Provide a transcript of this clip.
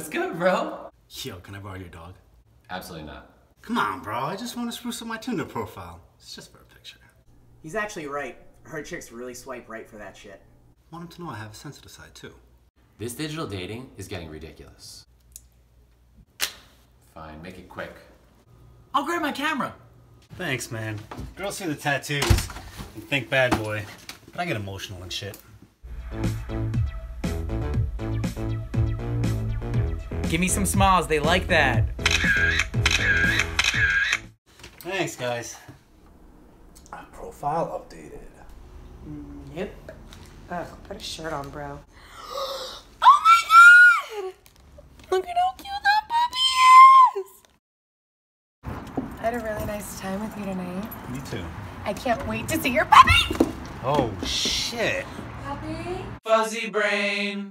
What's good, bro? Yo, can I borrow your dog? Absolutely not. Come on, bro. I just want to spruce up my Tinder profile. It's just for a picture. He's actually right. Her chicks really swipe right for that shit. Want him to know I have a sensitive side too. This digital dating is getting ridiculous. Fine, make it quick. I'll grab my camera. Thanks, man. Girls see the tattoos and think bad boy, but I get emotional and shit. Give me some smiles, they like that. Thanks, guys. Profile updated. Mm, yep. Ugh, put a shirt on, bro. Oh my god! Look at how cute that puppy is! I had a really nice time with you tonight. Me too. I can't wait to see your puppy! Oh, shit. Puppy? Fuzzy brain.